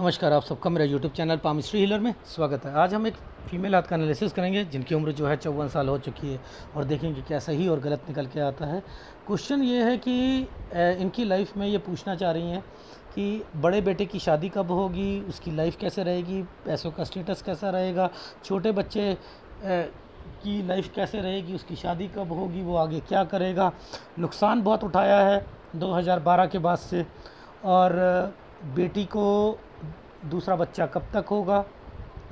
नमस्कार, आप सबका मेरा यूट्यूब चैनल पामिस्ट्री हीलर में स्वागत है। आज हम एक फीमेल हाथ का एनालिसिस करेंगे, जिनकी उम्र जो है चौवन साल हो चुकी है और देखेंगे क्या सही और गलत निकल के आता है। क्वेश्चन ये है कि इनकी लाइफ में ये पूछना चाह रही हैं कि बड़े बेटे की शादी कब होगी, उसकी लाइफ कैसे रहेगी, पैसों का स्टेटस कैसा रहेगा, छोटे बच्चे की लाइफ कैसे रहेगी, उसकी शादी कब होगी, वो आगे क्या करेगा? नुकसान बहुत उठाया है 2012 के बाद से और बेटी को दूसरा बच्चा कब तक होगा?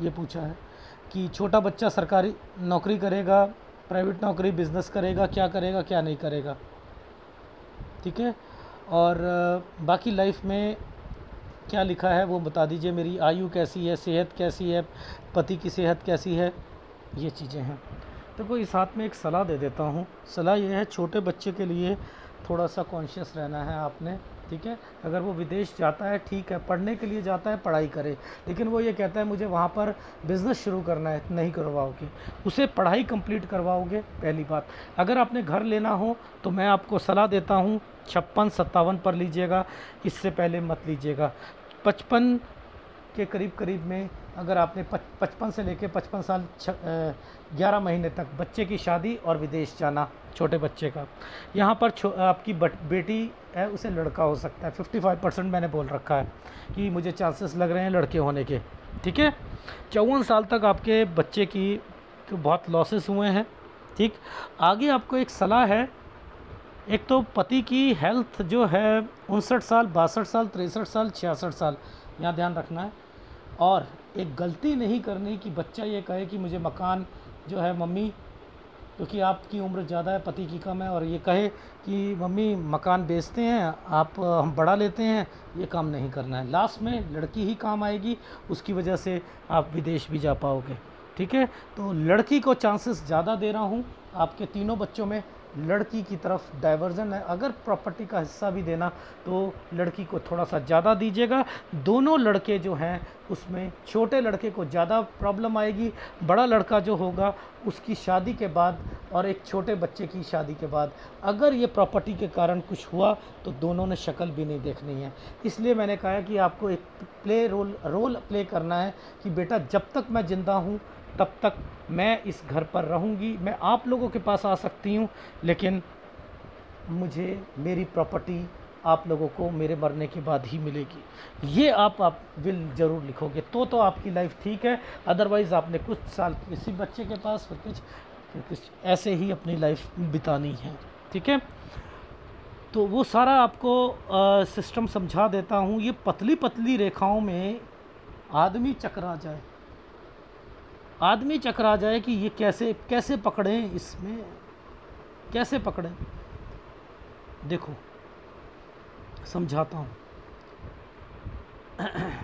ये पूछा है कि छोटा बच्चा सरकारी नौकरी करेगा, प्राइवेट नौकरी, बिज़नेस करेगा, क्या करेगा, क्या नहीं करेगा? ठीक है? और बाकी लाइफ में क्या लिखा है वो बता दीजिए मेरी। आयु कैसी है? सेहत कैसी है? पति की सेहत कैसी है? ये चीज़ें हैं। तो कोई साथ में एक सलाह दे देता हूँ। सलाह ये है, छोटे बच्चे के लिए थोड़ा सा कॉन्शियस रहना है आपने। ठीक है? अगर वो विदेश जाता है, ठीक है, पढ़ने के लिए जाता है, पढ़ाई करे। लेकिन वो ये कहता है, मुझे वहाँ पर बिज़नेस शुरू करना है, नहीं करवाओगे। उसे पढ़ाई कंप्लीट करवाओगे, पहली बात। अगर आपने घर लेना हो तो मैं आपको सलाह देता हूँ, छप्पन सत्तावन पर लीजिएगा, इससे पहले मत लीजिएगा। पचपन के करीब करीब में अगर आपने पचपन से लेकर पचपन साल ग्यारह महीने तक बच्चे की शादी और विदेश जाना, छोटे बच्चे का। यहाँ पर आपकी बेटी है, उसे लड़का हो सकता है। 55 परसेंट मैंने बोल रखा है कि मुझे चांसेस लग रहे हैं लड़के होने के। ठीक है? चौवन साल तक आपके बच्चे की तो बहुत लॉसेस हुए हैं। ठीक? आगे आपको एक सलाह है। एक तो पति की हेल्थ जो है, उनसठ साल, बासठ साल, तिरसठ साल, छियासठ साल, यहाँ ध्यान रखना है। और एक गलती नहीं करनी कि बच्चा ये कहे कि मुझे मकान जो है मम्मी, क्योंकि आपकी उम्र ज़्यादा है, पति की कम है और ये कहे कि मम्मी मकान बेचते हैं, आप, हम बढ़ा लेते हैं, ये काम नहीं करना है। लास्ट में लड़की ही काम आएगी, उसकी वजह से आप विदेश भी जा पाओगे। ठीक है? तो लड़की को चांसेस ज़्यादा दे रहा हूँ आपके तीनों बच्चों में। लड़की की तरफ़ डाइवर्जन है। अगर प्रॉपर्टी का हिस्सा भी देना तो लड़की को थोड़ा सा ज़्यादा दीजिएगा। दोनों लड़के जो हैं, उसमें छोटे लड़के को ज़्यादा प्रॉब्लम आएगी। बड़ा लड़का जो होगा, उसकी शादी के बाद और एक छोटे बच्चे की शादी के बाद। अगर ये प्रॉपर्टी के कारण कुछ हुआ तो दोनों ने शक्ल भी नहीं देखनी है। इसलिए मैंने कहा कि आपको एक प्ले रोल रोल प्ले करना है कि बेटा, जब तक मैं ज़िंदा हूँ तब तक मैं इस घर पर रहूँगी मैं आप लोगों के पास आ सकती हूँ लेकिन मुझे मेरी प्रॉपर्टी आप लोगों को मेरे मरने के बाद ही मिलेगी। ये आप आप विल ज़रूर लिखोगे। तो तो आपकी लाइफ ठीक है अदरवाइज़ आपने कुछ साल किसी बच्चे के पास फिर कुछ फिर कुछ ऐसे ही अपनी लाइफ बितानी है। ठीक है? तो वो सारा आपको आ, सिस्टम समझा देता हूँ। ये पतली पतली रेखाओं में आदमी चकरा जाए। आदमी चकरा जाए कि ये कैसे कैसे पकड़ें इसमें? कैसे पकड़ें? देखो, समझाता हूँ।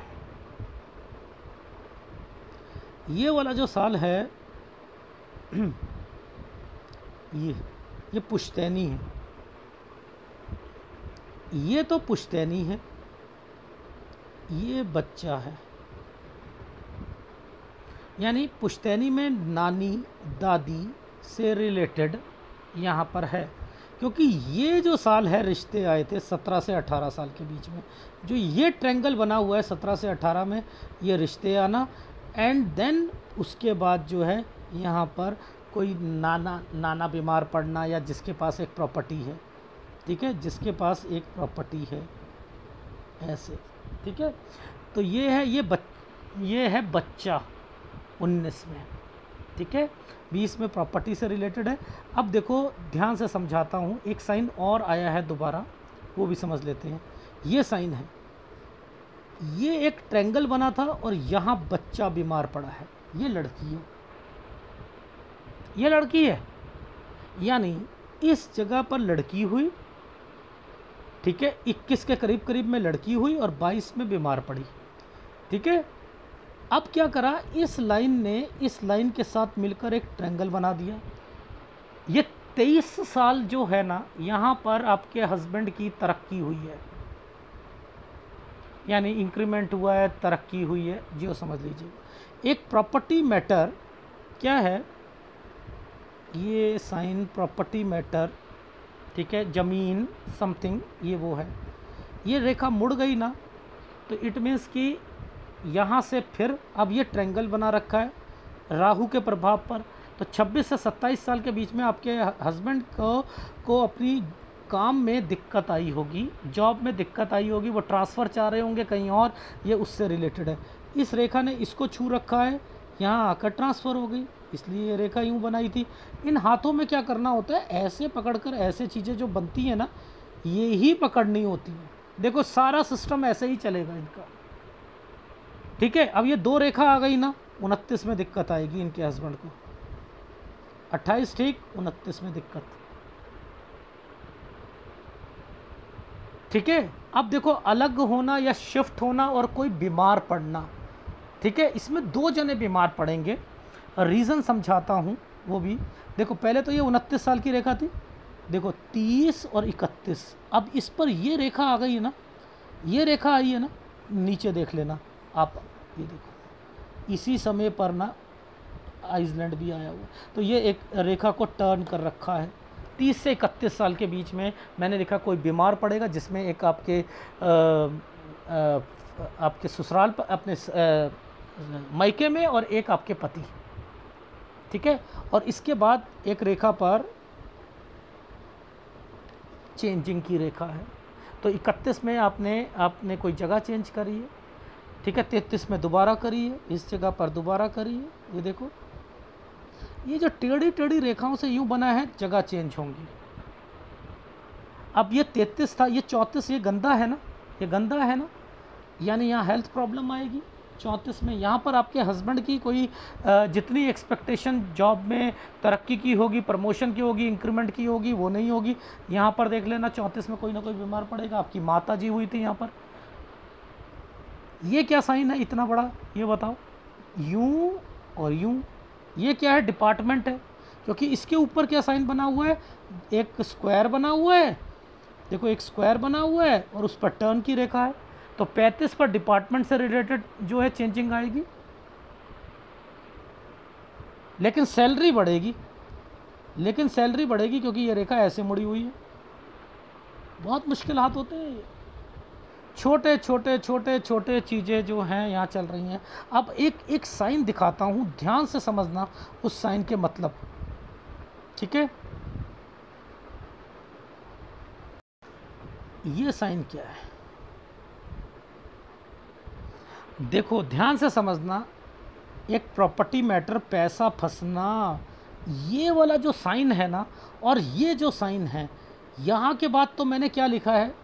ये वाला जो साल है, ये ये पुश्तैनी है। ये तो पुश्तैनी है, ये बच्चा है। यानी पुश्तैनी में नानी, दादी से रिलेटेड यहाँ पर है। क्योंकि ये जो साल है रिश्ते आए थे सत्रह से अठारह साल के बीच में, जो ये ट्रैंगल बना हुआ है सत्रह से अठारह में, ये रिश्ते आना एंड देन उसके बाद जो है यहाँ पर कोई नाना नाना बीमार पड़ना या जिसके पास एक प्रॉपर्टी है, ठीक है? जिसके पास एक प्रॉपर्टी है, ऐसे, ठीक है? तो ये है, ये बच, ये है बच्चा। उन्नीस में। ठीक है? बीस में प्रॉपर्टी से रिलेटेड है। अब देखो, ध्यान से समझाता हूँ। एक साइन और आया है दोबारा, वो भी समझ लेते हैं। ये साइन है। ये एक ट्रेंगल बना था और यहाँ बच्चा बीमार पड़ा है। ये लड़की है। ये लड़की है। यानी इस जगह पर लड़की हुई। ठीक है? 21 के करीब करीब में लड़की हुई और 22 में बीमार पड़ी। ठीक है? अब क्या करा? इस लाइन ने इस लाइन के साथ मिलकर एक ट्रैंगल बना दिया। ये तेईस साल जो है ना, यहाँ पर आपके हस्बैंड की तरक्की हुई है। यानी इंक्रीमेंट हुआ है, तरक्की हुई है जो समझ लीजिए। एक प्रॉपर्टी मैटर क्या है? ये साइन प्रॉपर्टी मैटर ठीक है, ज़मीन समथिंग ये वो है। ये रेखा मुड़ गई ना तो इट मीन्स कि यहाँ से फिर अब ये ट्रेंगल बना रखा है, राहु के प्रभाव पर। तो 26 से 27 साल के बीच में आपके हस्बैंड को को अपनी काम में दिक्कत आई होगी जॉब में दिक्कत आई होगी, वो ट्रांसफ़र चाह रहे होंगे कहीं और, ये उससे रिलेटेड है। इस रेखा ने इसको छू रखा है, यहाँ आकर ट्रांसफ़र हो गई, इसलिए ये रेखा यूँ बनाई थी। इन हाथों में क्या करना होता है, ऐसे पकड़कर ऐसे चीज़ें जो बनती हैं ना, ये ही पकड़नी होती है। देखो, सारा सिस्टम ऐसे ही चलेगा इनका। ठीक है? अब ये दो रेखा आ गई ना, उनतीस में दिक्कत आएगी इनके हस्बैंड को। अट्ठाईस ठीक, उनतीस में दिक्कत। ठीक है? अब देखो, अलग होना या शिफ्ट होना और कोई बीमार पड़ना। ठीक है? इसमें दो जने बीमार पड़ेंगे। रीज़न समझाता हूँ वो भी। देखो, पहले तो ये उनतीस साल की रेखा थी। देखो, तीस और इकतीस। अब इस पर ये रेखा आ गई है ना, ये रेखा आई है ना, नीचे देख लेना। आप ये देखो। इसी समय पर ना आइसलैंड भी आया हुआ। तो ये एक रेखा को टर्न कर रखा है। तीस से इकतीस साल के बीच में मैंने लिखा कोई बीमार पड़ेगा जिसमें एक आपके आ, आ, आपके ससुराल अपने मायके में और एक आपके पति। ठीक है? और इसके बाद एक रेखा पर चेंजिंग की रेखा है। तो इकतीस में आपने आपने कोई जगह चेंज करी है? ठीक है, तैतीस में दोबारा करिए, इस जगह पर दोबारा करिए। ये देखो, ये जो टेढ़ी टेढ़ी रेखाओं से यूँ बना है, जगह चेंज होंगी। अब ये तैतीस था, ये चौंतीस, ये गंदा है ना? ये गंदा है ना? यानी यहाँ हेल्थ प्रॉब्लम आएगी। चौंतीस में यहाँ पर आपके हस्बैंड की कोई जितनी एक्सपेक्टेशन जॉब में तरक्की की होगी प्रमोशन की होगी इंक्रीमेंट की होगी, वो नहीं होगी। यहाँ पर देख लेना, चौंतीस में कोई ना कोई बीमार पड़ेगा। आपकी माता जी हुई थी यहाँ पर। ये क्या साइन है इतना बड़ा? ये बताओ। यूँ और यूँ ये क्या है? डिपार्टमेंट है। क्योंकि इसके ऊपर क्या साइन बना हुआ है? एक स्क्वायर बना हुआ है। देखो, एक स्क्वायर बना हुआ है और उस पर टर्न की रेखा है। तो 35 पर डिपार्टमेंट से रिलेटेड जो है चेंजिंग आएगी। लेकिन सैलरी बढ़ेगी। लेकिन सैलरी बढ़ेगी क्योंकि ये रेखा ऐसे मुड़ी हुई है। बहुत मुश्किल हाथ होते हैं छोटे छोटे छोटे छोटे चीज़ें जो हैं यहाँ चल रही हैं। अब एक एक साइन दिखाता हूँ। ध्यान से समझना उस साइन के मतलब। ठीक है? ये साइन क्या है? देखो, ध्यान से समझना, एक प्रॉपर्टी मैटर, पैसा फंसना, ये वाला जो साइन है ना, और ये जो साइन है, यहाँ के बाद तो मैंने क्या लिखा है?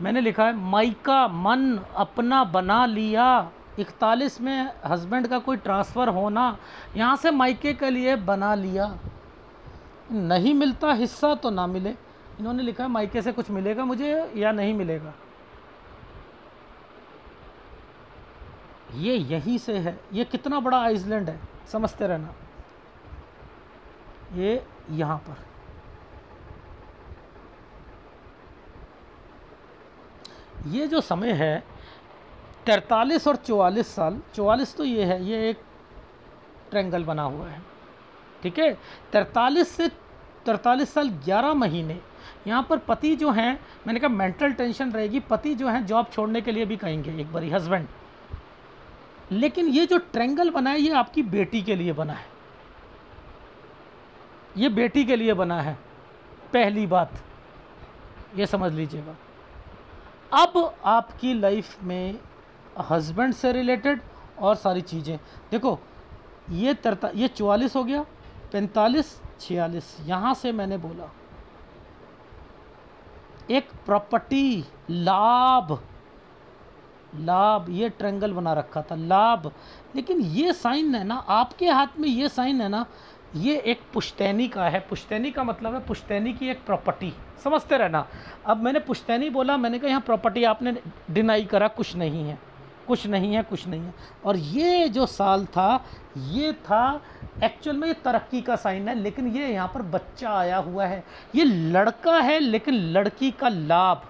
मैंने लिखा है माइका मन अपना बना लिया। इकतालीस में हस्बैंड का कोई ट्रांसफ़र होना, यहाँ से मायके के लिए बना लिया। नहीं मिलता, हिस्सा तो ना मिले। इन्होंने लिखा है, मायके से कुछ मिलेगा मुझे या नहीं मिलेगा? ये यहीं से है। ये कितना बड़ा आइसलैंड है, समझते रहना। ये यहाँ पर। ये जो समय है, तैतालीस और चौवालीस साल, चौवालीस तो ये है, ये एक ट्रेंगल बना हुआ है, ठीक है? तैतालीस से तैतालीस साल ग्यारह महीने, यहाँ पर पति जो हैं, मैंने कहा मेंटल टेंशन रहेगी, पति जो हैं जॉब छोड़ने के लिए भी कहेंगे, एक बारी हस्बैंड लेकिन ये जो ट्रेंगल बना है, ये आपकी बेटी के लिए बना है। ये बेटी के लिए बना है, पहली बात, ये समझ लीजिएगा। अब आपकी लाइफ में हस्बैंड से रिलेटेड और सारी चीज़ें। देखो, ये तरता, ये चवालीस हो गया, पैंतालीस, छियालीस, यहाँ से मैंने बोला। एक प्रॉपर्टी लाभ लाभ, ये ट्रेंगल बना रखा था, लाभ। लेकिन ये साइन है ना, आपके हाथ में ये साइन है ना ये एक पुश्तैनी का है। पुश्तैनी का मतलब है पुश्तैनी की एक प्रॉपर्टी समझते रहना। अब मैंने पुश्तैनी बोला, मैंने कहा, यहाँ प्रॉपर्टी आपने डिनाई करा, कुछ नहीं है। कुछ नहीं है, कुछ नहीं है। और ये जो साल था, ये था एक्चुअल में ये तरक्की का साइन है, लेकिन ये यहाँ पर बच्चा आया हुआ है। ये लड़का है, लेकिन लड़की का लाभ।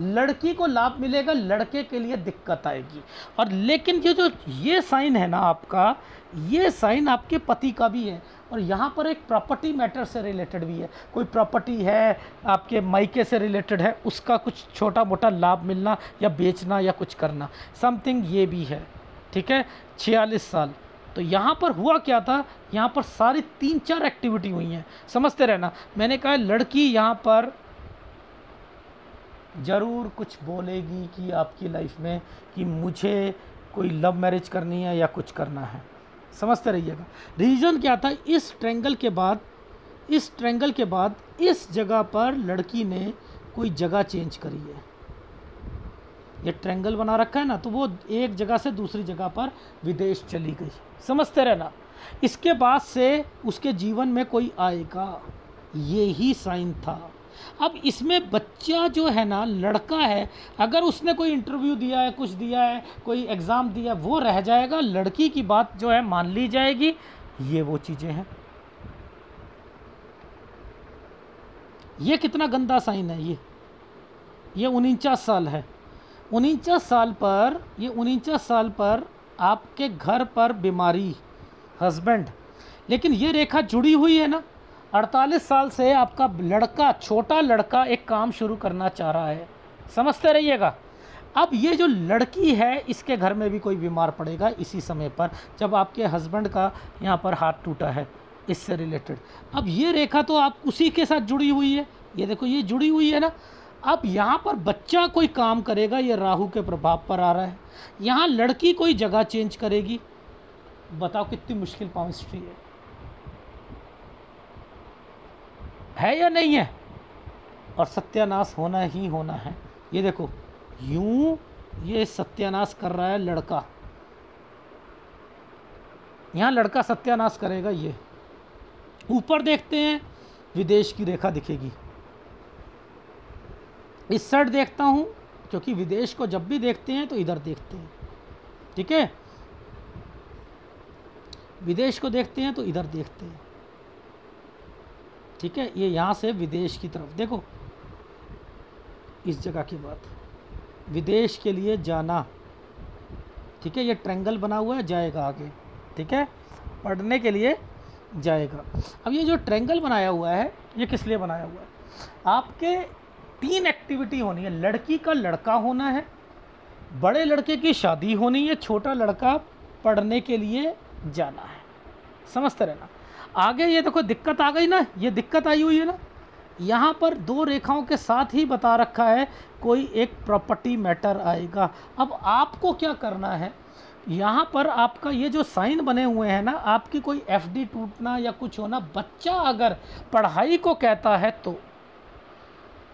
लड़की को लाभ मिलेगा, लड़के के लिए दिक्कत आएगी। और लेकिन ये जो, ये साइन है ना आपका, ये साइन आपके पति का भी है। और यहाँ पर एक प्रॉपर्टी मैटर से रिलेटेड भी है। कोई प्रॉपर्टी है, आपके मायके से रिलेटेड है, उसका कुछ छोटा मोटा लाभ मिलना या बेचना या कुछ करना समथिंग ये भी है, ठीक है? छियालीस साल। तो यहाँ पर हुआ क्या था? यहाँ पर सारी तीन चार एक्टिविटी हुई हैं। समझते रहना। मैंने कहा, लड़की यहाँ पर ज़रूर कुछ बोलेगी कि आपकी लाइफ में कि मुझे कोई लव मैरिज करनी है या कुछ करना है। समझते रहिएगा। रीज़न क्या था? इस ट्रेंगल के बाद, इस ट्रेंगल के बाद, इस जगह पर लड़की ने कोई जगह चेंज करी है। ये ट्रेंगल बना रखा है ना तो वो एक जगह से दूसरी जगह पर विदेश चली गई। समझते रहना। इसके बाद से उसके जीवन में कोई आएगा। ये ही साइन था। अब इसमें बच्चा जो है ना, लड़का है, अगर उसने कोई इंटरव्यू दिया है, कुछ दिया है, कोई एग्ज़ाम दिया वो रह जाएगा, लड़की की बात जो है मान ली जाएगी। ये वो चीज़ें हैं। ये कितना गंदा साइन है ये। ये उनचास साल है। उनचास साल पर, ये उनचास साल पर आपके घर पर बीमारी हस्बैंड लेकिन ये रेखा जुड़ी हुई है ना। 48 साल से आपका लड़का, छोटा लड़का एक काम शुरू करना चाह रहा है। समझते रहिएगा। अब ये जो लड़की है, इसके घर में भी कोई बीमार पड़ेगा इसी समय पर, जब आपके हस्बैंड का यहाँ पर हाथ टूटा है, इससे रिलेटेड। अब ये रेखा तो आप उसी के साथ जुड़ी हुई है। ये देखो, ये जुड़ी हुई है ना। अब यहाँ पर बच्चा कोई काम करेगा, ये राहु के प्रभाव पर आ रहा है। यहाँ लड़की कोई जगह चेंज करेगी। बताओ कितनी मुश्किल पामिस्ट्री है। है या नहीं है? और सत्यानाश होना ही होना है। ये देखो, यूँ ये सत्यानाश कर रहा है लड़का। यहाँ लड़का सत्यानाश करेगा ये। ऊपर देखते हैं, विदेश की रेखा दिखेगी। इस साइड देखता हूँ, क्योंकि विदेश को जब भी देखते हैं तो इधर देखते हैं। ठीक है? विदेश को देखते हैं तो इधर देखते हैं। ठीक है? ये यहाँ से विदेश की तरफ़। देखो, इस जगह की बात। विदेश के लिए जाना। ठीक है? ये ट्रेंगल बना हुआ है, जाएगा आगे। ठीक है? पढ़ने के लिए जाएगा। अब ये जो ट्रेंगल बनाया हुआ है, ये किस लिए बनाया हुआ है? आपके तीन एक्टिविटी होनी है। लड़की का लड़का होना है, बड़े लड़के की शादी होनी है, छोटा लड़का पढ़ने के लिए जाना है। समझते रहना। आगे ये देखो, दिक्कत आ गई ना, ये दिक्कत आई हुई है ना। यहाँ पर दो रेखाओं के साथ ही बता रखा है, कोई एक प्रॉपर्टी मैटर आएगा। अब आपको क्या करना है? यहाँ पर आपका ये जो साइन बने हुए हैं ना, आपकी कोई एफडी टूटना या कुछ होना, बच्चा अगर पढ़ाई को कहता है तो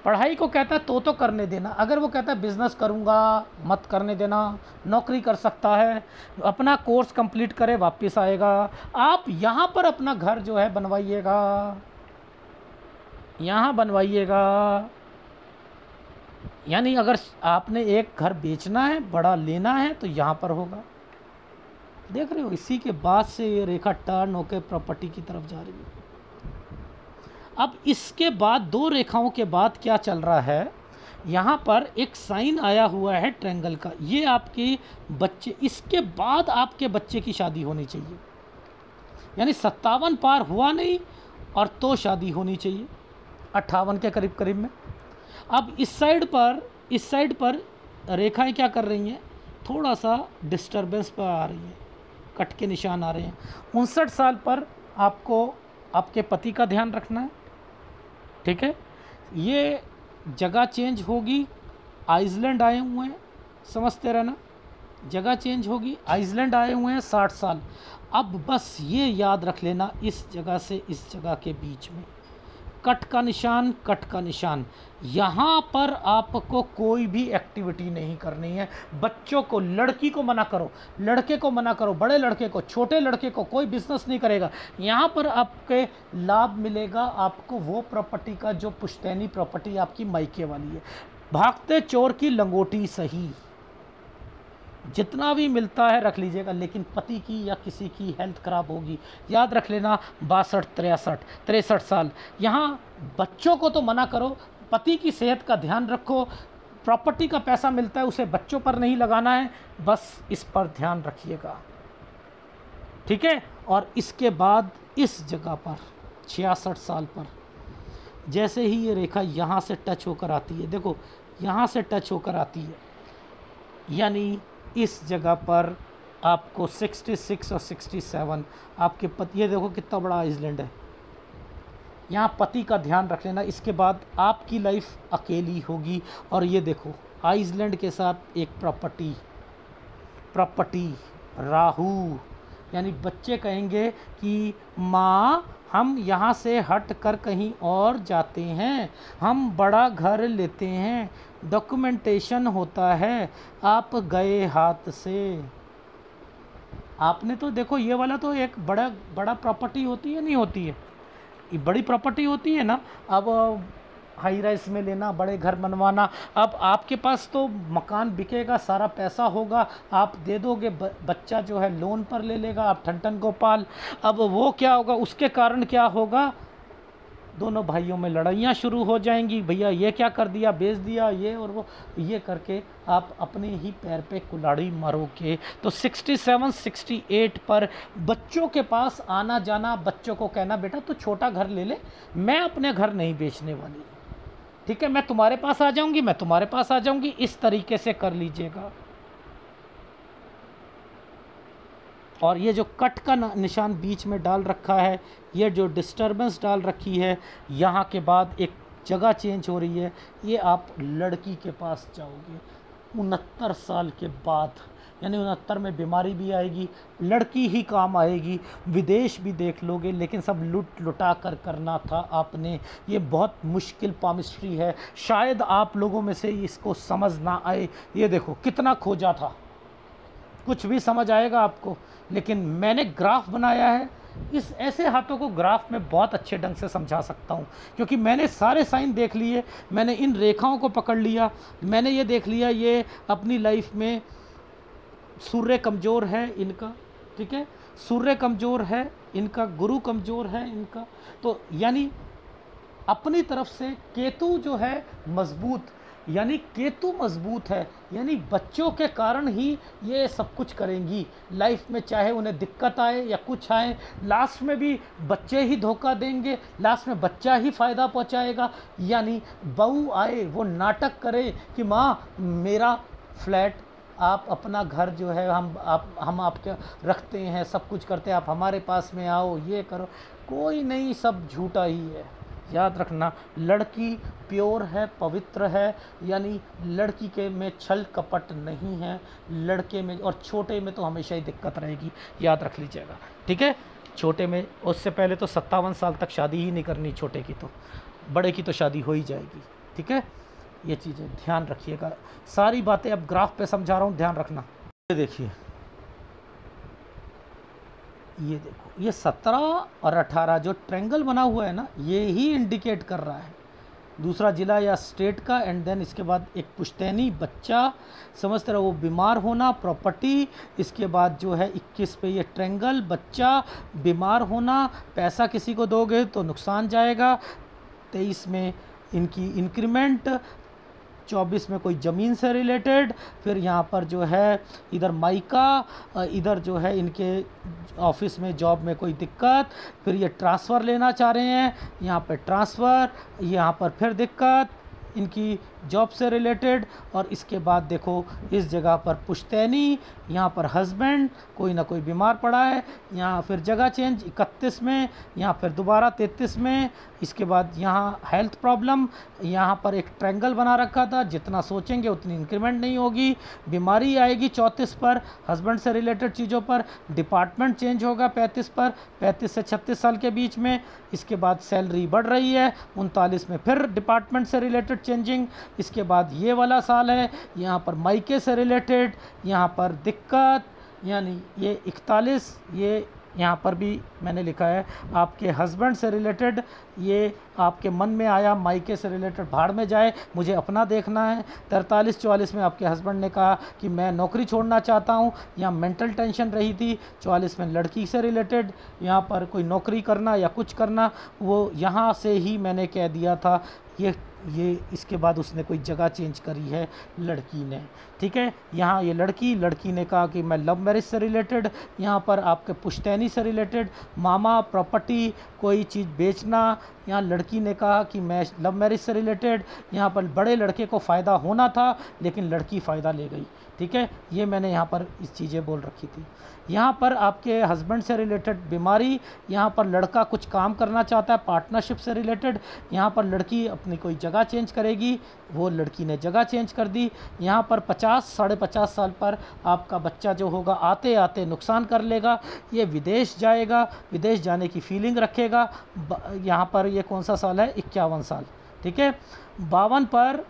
पढ़ाई को कहता है तो तो करने देना। अगर वो कहता है, बिज़नेस करूँगा, मत करने देना, नौकरी कर सकता है, अपना कोर्स कंप्लीट करे, वापस आएगा। आप यहाँ पर अपना घर जो है, बनवाइएगा। यहाँ बनवाइएगा। यानी अगर आपने एक घर बेचना है, बड़ा लेना है तो यहाँ पर होगा। देख रहे हो, इसी के बाद से ये रेखा टर्न होकर प्रॉपर्टी की तरफ़ जा रही है। अब इसके बाद दो रेखाओं के बाद क्या चल रहा है? यहाँ पर एक साइन आया हुआ है ट्रेंगल का। ये आपके बच्चे, इसके बाद आपके बच्चे की शादी होनी चाहिए। यानी सत्तावन पार हुआ नहीं और तो शादी होनी चाहिए। अट्ठावन के करीब करीब में। अब इस साइड पर, इस साइड पर रेखाएँ क्या कर रही हैं? थोड़ा सा डिस्टरबेंस पर आ रही हैं। कट के निशान आ रहे हैं। उनसठ साल पर आपको, आपके पति का ध्यान रखना है। ठीक है? ये जगह चेंज होगी आइसलैंड आए हुए हैं, समझते रहना। जगह चेंज होगी आइसलैंड आए हुए हैं साठ साल। अब बस ये याद रख लेना इस जगह से इस जगह के बीच में। कट का निशान, कट का निशान। यहाँ पर आपको कोई भी एक्टिविटी नहीं करनी है। बच्चों को, लड़की को मना करो। लड़के को मना करो, बड़े लड़के को, छोटे लड़के को कोई बिज़नेस नहीं करेगा। यहाँ पर आपके लाभ मिलेगा, आपको वो प्रॉपर्टी का, जो पुश्तैनी प्रॉपर्टी आपकी मायके वाली है। भागते चोर की लंगोटी सही। जितना भी मिलता है रख लीजिएगा, लेकिन पति की या किसी की हेल्थ ख़राब होगी। याद रख लेना, बासठ, तिरसठ तिरसठ साल। यहाँ बच्चों को तो मना करो, पति की सेहत का ध्यान रखो प्रॉपर्टी का पैसा मिलता है, उसे बच्चों पर नहीं लगाना है, बस इस पर ध्यान रखिएगा। ठीक है? और इसके बाद, इस जगह पर, छियासठ साल पर, जैसे ही ये रेखा यहाँ से टच होकर आती है, देखो, यहाँ से टच होकर आती है, यानी इस जगह पर आपको 66 और 67 आपके पति, ये देखो कितना बड़ा आइसलैंड है। यहाँ पति का ध्यान रख लेना, इसके बाद आपकी लाइफ अकेली होगी। और ये देखो आइसलैंड के साथ एक प्रॉपर्टी प्रॉपर्टी राहु। यानी बच्चे कहेंगे कि माँ हम यहाँ से हट कर कहीं और जाते हैं। हम बड़ा घर लेते हैं। डॉक्यूमेंटेशन होता है। आप गए हाथ से। आपने तो देखो, ये वाला तो एक बड़ा बड़ा प्रॉपर्टी होती है, नहीं होती है? ये बड़ी प्रॉपर्टी होती है ना? अब हाई राइस में लेना, बड़े घर बनवाना। अब आपके पास तो मकान बिकेगा, सारा पैसा होगा, आप दे दोगे बच्चा जो है लोन पर ले लेगा, आप ठन गोपाल। अब वो क्या होगा, उसके कारण क्या होगा? दोनों भाइयों में लड़ाइयाँ शुरू हो जाएँगी, भैया, ये क्या कर दिया, बेच दिया, ये और वो। ये करके आप अपने ही पैर पे कुलाड़ी मारोगे। तो 67 68 पर बच्चों के पास आना जाना बच्चों को कहना, बेटा, तू छोटा घर ले ले, मैं अपने घर नहीं बेचने वाली। ठीक है, मैं तुम्हारे पास आ जाऊँगी, मैं तुम्हारे पास आ जाऊँगी, इस तरीके से कर लीजिएगा। और ये जो कट का निशान बीच में डाल रखा है, ये जो डिस्टरबेंस डाल रखी है, यहाँ के बाद एक जगह चेंज हो रही है, ये आप लड़की के पास जाओगे, उनहत्तर साल के बाद। यानी उनहत्तर में बीमारी भी आएगी, लड़की ही काम आएगी, विदेश भी देख लोगे, लेकिन सब लुट लुटा कर करना था आपने। ये बहुत मुश्किल पामिस्ट्री है। शायद आप लोगों में से इसको समझ ना आए। ये देखो, कितना खोजा था। कुछ भी समझ आएगा आपको, लेकिन मैंने ग्राफ बनाया है। इस ऐसे हाथों को ग्राफ में बहुत अच्छे ढंग से समझा सकता हूँ, क्योंकि मैंने सारे साइन देख लिए, मैंने इन रेखाओं को पकड़ लिया, मैंने ये देख लिया, ये अपनी लाइफ में सूर्य कमज़ोर है इनका, ठीक है? सूर्य कमज़ोर है इनका, गुरु कमज़ोर है इनका। तो यानी अपनी तरफ़ से केतु जो है मज़बूत, यानी केतु मज़बूत है, यानी बच्चों के कारण ही ये सब कुछ करेंगी। लाइफ में चाहे उन्हें दिक्कत आए या कुछ आए, लास्ट में भी बच्चे ही धोखा देंगे, लास्ट में बच्चा ही फ़ायदा पहुंचाएगा। यानी बहू आए, वो नाटक करे कि माँ, मेरा फ्लैट आप अपना घर जो है, हम, आप, हम आपके, रखते हैं, सब कुछ करते हैं, आप हमारे पास में आओ, ये करो। कोई नहीं, सब झूठा ही है। याद रखना, लड़की प्योर है, पवित्र है, यानी लड़की के में छल कपट नहीं है, लड़के में, और छोटे में तो हमेशा ही दिक्कत रहेगी। याद रख लीजिएगा, ठीक है? छोटे में, उससे पहले तो सत्तावन साल तक शादी ही नहीं करनी छोटे की तो बड़े की तो शादी हो ही जाएगी, ठीक है? ये चीज़ें, ध्यान रखिएगा। सारी बातें अब ग्राफ पे समझा रहा हूँ, ध्यान रखना। ये देखिए। ये देखो, ये सत्रह और अठारह जो ट्रेंगल बना हुआ है ना, ये ही इंडिकेट कर रहा है। दूसरा ज़िला या स्टेट का एंड देन इसके बाद एक पुश्तैनी बच्चा समझते रहो वो बीमार होना, प्रॉपर्टी, इसके बाद जो है 21 पे ये ट्रेंगल बच्चा बीमार होना, पैसा किसी को दोगे तो नुकसान जाएगा। तेईस में इनकी इंक्रीमेंट चौबीस में कोई ज़मीन से रिलेटेड, फिर यहाँ पर जो है इधर माइका इधर जो है इनके ऑफ़िस में जॉब में कोई दिक्कत, फिर ये ट्रांसफ़र लेना चाह रहे हैं, यहाँ पर ट्रांसफ़र, यहाँ पर फिर दिक्कत, इनकी जॉब से रिलेटेड और इसके बाद देखो इस जगह पर पुश्तैनी, यहाँ पर हस्बैंड, कोई ना कोई बीमार पड़ा है, यहाँ फिर जगह चेंज इकतीस में, यहाँ फिर दोबारा तैतीस में, इसके बाद यहाँ हेल्थ प्रॉब्लम, यहाँ पर एक ट्रैंगल बना रखा था, जितना सोचेंगे उतनी इंक्रीमेंट नहीं होगी, बीमारी आएगी चौंतीस पर, हस्बैंड से रिलेटेड चीज़ों पर, डिपार्टमेंट चेंज होगा पैंतीस पर, पैंतीस से छत्तीस साल के बीच में, इसके बाद सैलरी बढ़ रही है, उनतालीस में फिर डिपार्टमेंट से रिलेटेड चेंजिंग इसके बाद ये वाला साल है, यहाँ पर माइके से रिलेटेड यहाँ पर दिक्कत, यानी ये इकतालीस, ये यहाँ पर भी मैंने लिखा है, आपके हस्बैंड से रिलेटेड ये आपके मन में आया, मायके से रिलेटेड भाड़ में जाए, मुझे अपना देखना है। तरतालीस चौवालीस में आपके हस्बैंड ने कहा कि मैं नौकरी छोड़ना चाहता हूँ, यहाँ मेंटल टेंशन रही थी, चौवालीस में लड़की से रिलेटेड यहाँ पर कोई नौकरी करना या कुछ करना, वो यहाँ से ही मैंने कह दिया था, ये ये इसके बाद उसने कोई जगह चेंज करी है लड़की ने। ठीक है? यहाँ ये लड़की लड़की ने कहा कि मैं लव मैरिज से रिलेटेड यहाँ पर आपके पुश्तैनी से रिलेटेड मामा प्रॉपर्टी कोई चीज़ बेचना। यहाँ लड़की ने कहा कि मैं लव मैरिज से रिलेटेड यहाँ पर बड़े लड़के को फ़ायदा होना था, लेकिन लड़की फ़ायदा ले गई। ठीक है? ये मैंने यहाँ पर इस चीज़ें बोल रखी थी। यहाँ पर आपके हस्बैंड से रिलेटेड बीमारी, यहाँ पर लड़का कुछ काम करना चाहता है पार्टनरशिप से रिलेटेड यहाँ पर लड़की अपनी कोई जगह चेंज करेगी, वो लड़की ने जगह चेंज कर दी। यहाँ पर पचास, साढ़े पचास साल पर आपका बच्चा जो होगा आते आते नुकसान कर लेगा, ये विदेश जाएगा, विदेश जाने की फीलिंग रखेगा। यहाँ पर ये कौन सा साल है? इक्यावन साल, ठीक है? बावन पर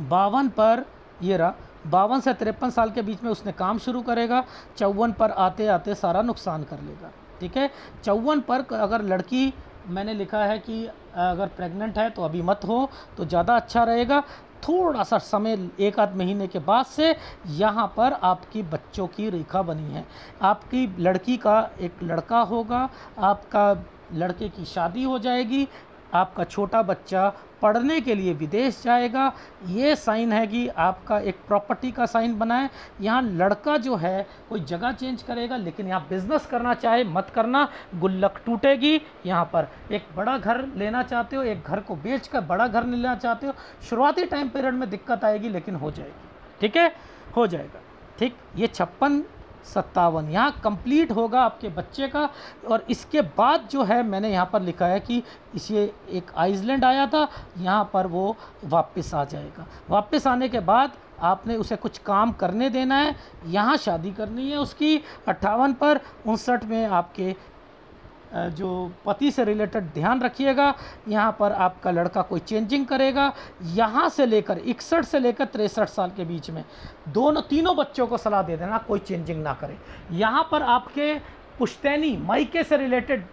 बावन पर ये रहा, बावन से तिरपन साल के बीच में उसने काम शुरू करेगा, चौवन पर आते आते सारा नुकसान कर लेगा, ठीक है? चौवन पर अगर लड़की, मैंने लिखा है कि अगर प्रेग्नेंट है तो अभी मत हो तो ज़्यादा अच्छा रहेगा। थोड़ा सा समय, एक आध महीने के बाद से यहाँ पर आपकी बच्चों की रेखा बनी है। आपकी लड़की का एक लड़का होगा, आपका लड़के की शादी हो जाएगी आपका छोटा बच्चा पढ़ने के लिए विदेश जाएगा। ये साइन है कि आपका एक प्रॉपर्टी का साइन बना है यहाँ लड़का जो है, कोई जगह चेंज करेगा, लेकिन यहाँ बिज़नेस करना चाहे, मत करना, गुल्लक टूटेगी। यहाँ पर एक बड़ा घर लेना चाहते हो, एक घर को बेच कर बड़ा घर लेना चाहते हो, शुरुआती टाइम पीरियड में दिक्कत आएगी, लेकिन हो जाएगी। ठीक है? हो जाएगा। ठीक? ये छप्पन सत्तावन। यहाँ कंप्लीट होगा आपके बच्चे का और इसके बाद जो है मैंने यहाँ पर लिखा है कि इसे एक आइसलैंड आया था, यहाँ पर वो वापस आ जाएगा। वापस आने के बाद आपने उसे कुछ काम करने देना है, यहाँ शादी करनी है उसकी अट्ठावन पर, उनसठ में आपके जो पति से रिलेटेड ध्यान रखिएगा, यहाँ पर आपका लड़का कोई चेंजिंग करेगा, यहाँ से लेकर इकसठ से लेकर तिरसठ साल के बीच में, दोनों तीनों बच्चों को सलाह दे देना कोई चेंजिंग ना करे। यहाँ पर आपके पुश्तैनी, मायके से रिलेटेड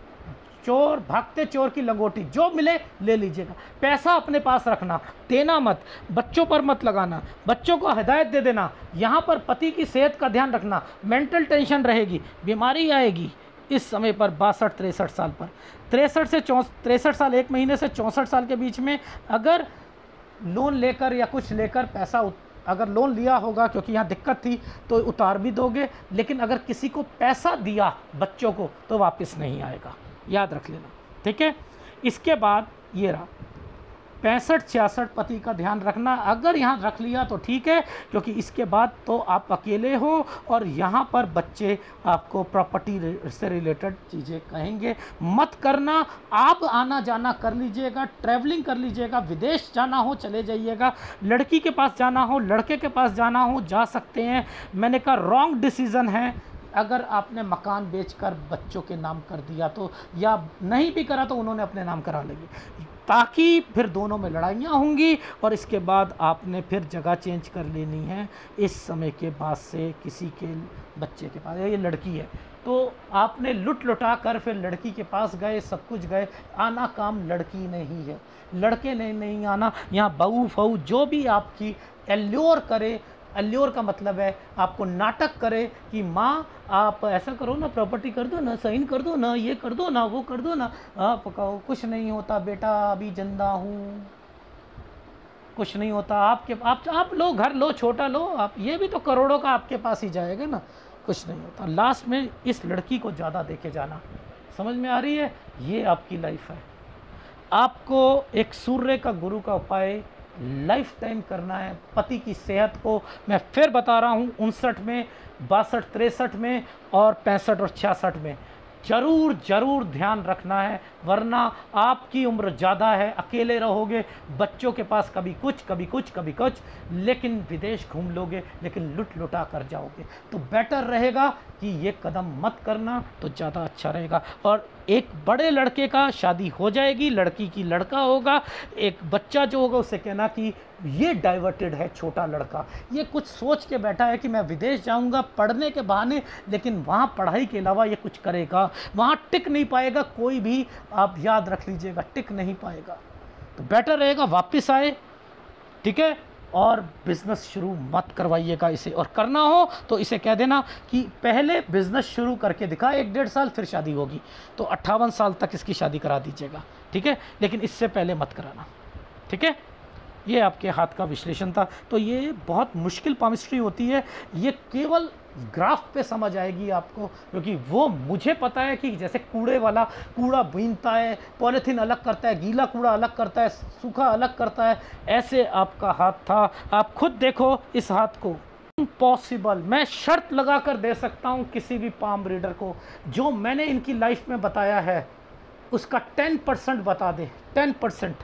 चोर, भागते चोर की लंगोटी, जो मिले ले लीजिएगा। पैसा अपने पास रखना, देना मत, बच्चों पर मत लगाना, बच्चों को हिदायत दे देना, यहाँ पर पति की सेहत का ध्यान रखना, मेंटल टेंशन रहेगी, बीमारी आएगी इस समय पर बासठ, तिरसठ साल पर। तिरसठ से चौ, तिरसठ साल, एक महीने से चौंसठ साल के बीच में अगर लोन लेकर या कुछ लेकर पैसा अगर लोन लिया होगा, क्योंकि यहाँ दिक्कत थी तो उतार भी दोगे, लेकिन अगर किसी को पैसा दिया बच्चों को तो वापस नहीं आएगा। याद रख लेना, ठीक है? इसके बाद ये रहा। पैंसठ, छियासठ पति का ध्यान रखना, अगर यहाँ रख लिया तो ठीक है, क्योंकि इसके बाद तो आप अकेले हो और यहाँ पर बच्चे आपको प्रॉपर्टी से रिलेटेड चीज़ें कहेंगे। मत करना, आप आना जाना कर लीजिएगा ट्रैवलिंग कर लीजिएगा, विदेश जाना हो, चले जाइएगा, लड़की के पास जाना हो, लड़के के पास जाना हो, जा सकते हैं। मैंने कहा रॉन्ग डिसीज़न है। अगर आपने मकान बेचकर बच्चों के नाम कर दिया तो या नहीं भी करा तो उन्होंने अपने नाम करा लेंगे। ताकि फिर दोनों में लड़ाइयाँ होंगी और इसके बाद आपने फिर जगह चेंज कर लेनी है इस समय के बाद से किसी के बच्चे के पास, ये लड़की है। तो आपने लुट लुटा कर फिर लड़की के पास गए, सब कुछ गए, आना काम लड़की नहीं है लड़के ने नहीं आना यहाँ बहू, फऊ, जो भी आपकी एल्योर करे अल्योर का मतलब है, आपको नाटक करे कि माँ, आप ऐसा करो ना प्रॉपर्टी कर दो ना साइन कर दो ना, ये कर दो ना, वो कर दो ना। आप कहो, कुछ नहीं होता बेटा, अभी ज़िंदा हूँ। कुछ नहीं होता, आपके, आप आप लो, घर लो, छोटा लो, आप ये भी तो करोड़ों का आपके पास ही जाएगा ना। कुछ नहीं होता। लास्ट में इस लड़की को ज़्यादा देखे जाना। समझ में आ रही है? ये आपकी लाइफ है। आपको एक सूर्य का गुरु का उपाय लाइफ टाइम करना है पति की सेहत को। मैं फिर बता रहा हूँ, उनसठ में, बासठ, तिरसठ में और पैंसठ और छियासठ में। ज़रूर ज़रूर ध्यान रखना है, वरना आपकी उम्र ज़्यादा है, अकेले रहोगे, बच्चों के पास कभी कुछ कभी कुछ कभी कुछ, लेकिन विदेश घूम लोगे, लेकिन लुट लुटा कर जाओगे। तो बेटर रहेगा कि ये कदम मत करना तो ज़्यादा अच्छा रहेगा। और एक बड़े लड़के का शादी हो जाएगी, लड़की की लड़का होगा, एक बच्चा जो होगा उसे कहना कि ये डाइवर्टेड है छोटा लड़का। ये कुछ सोच के बैठा है कि मैं विदेश जाऊँगा पढ़ने के बहाने, लेकिन वहाँ पढ़ाई के अलावा ये कुछ करेगा। वहाँ टिक नहीं पाएगा, कोई भी, आप याद रख लीजिएगा, टिक नहीं पाएगा। तो बेटर रहेगा, वापस आए, ठीक है? और बिज़नेस शुरू मत करवाइएगा इसे। और करना हो तो इसे कह देना कि पहले बिज़नेस शुरू करके दिखा, एक डेढ़ साल फिर शादी होगी। तो अट्ठावन साल तक इसकी शादी करा दीजिएगा, ठीक है? लेकिन इससे पहले मत कराना, ठीक है? ये आपके हाथ का विश्लेषण था। तो ये बहुत मुश्किल पामिस्ट्री होती है। ये केवल ग्राफ पे समझ आएगी आपको, क्योंकि वो मुझे पता है कि जैसे कूड़े वाला, कूड़ा बीनता है, पॉलीथीन अलग करता है, गीला कूड़ा अलग करता है, सूखा अलग करता है, ऐसे आपका हाथ था। आप खुद देखो इस हाथ को। इम्पॉसिबल मैं शर्त लगा कर दे सकता हूँ किसी भी पाम रीडर को। जो मैंने इनकी लाइफ में बताया है, उसका टेन परसेंट बता दे। टेन परसेंट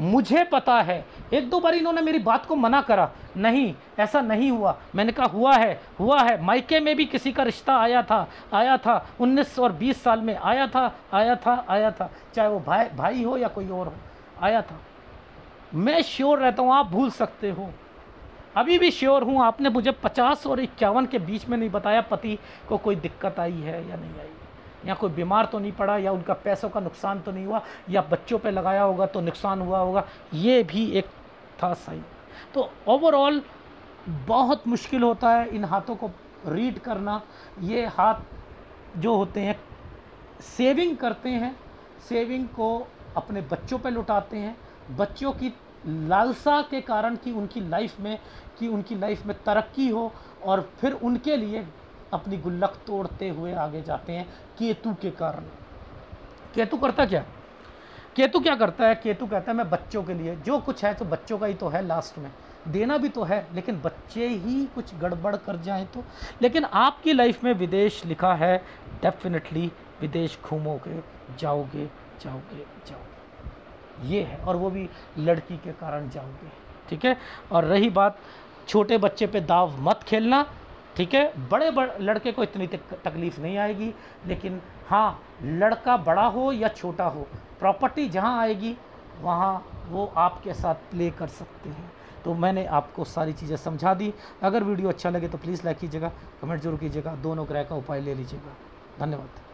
मुझे पता है एक दो बार इन्होंने मेरी बात को मना करा। नहीं, ऐसा नहीं हुआ। मैंने कहा, हुआ है हुआ है। मायके में भी किसी का रिश्ता आया था आया था। 19 और 20 साल में आया था आया था आया था। चाहे वो भाई भाई हो या कोई और हो, आया था। मैं श्योर रहता हूँ, आप भूल सकते हो। अभी भी श्योर हूँ, आपने मुझे पचास और इक्यावन के बीच में नहीं बताया, पति को कोई दिक्कत आई है या नहीं आई। या कोई बीमार तो नहीं पड़ा, या उनका पैसों का नुकसान तो नहीं हुआ, या बच्चों पे लगाया होगा तो नुकसान हुआ होगा। ये भी एक था सही। तो ओवरऑल बहुत मुश्किल होता है इन हाथों को रीड करना। ये हाथ जो होते हैं सेविंग करते हैं सेविंग को अपने बच्चों पे लुटाते हैं। बच्चों की लालसा के कारण कि उनकी लाइफ में, कि उनकी लाइफ में तरक्की हो और फिर उनके लिए अपनी गुल्लक तोड़ते हुए आगे जाते हैं। केतु के कारण। केतु करता क्या? केतु क्या करता है? केतु कहता है, मैं बच्चों के लिए, जो कुछ है तो बच्चों का ही तो है लास्ट में। देना भी तो है, लेकिन बच्चे ही कुछ गड़बड़ कर जाएँ तो। लेकिन आपकी लाइफ में विदेश लिखा है डेफिनेटली विदेश घूमोगे, जाओगे जाओगे जाओगे। ये है, और वो भी लड़की के कारण जाओगे, ठीक है? और रही बात, छोटे बच्चे पे दाव मत खेलना, ठीक है? बड़े बड़े, लड़के को इतनी तकलीफ़ नहीं आएगी, लेकिन हाँ लड़का बड़ा हो या छोटा हो प्रॉपर्टी जहाँ आएगी, वहाँ वो आपके साथ प्ले कर सकते हैं। तो मैंने आपको सारी चीज़ें समझा दी। अगर वीडियो अच्छा लगे तो प्लीज़ लाइक कीजिएगा कमेंट ज़रूर कीजिएगा, दोनों ग्रह का उपाय ले लीजिएगा। धन्यवाद।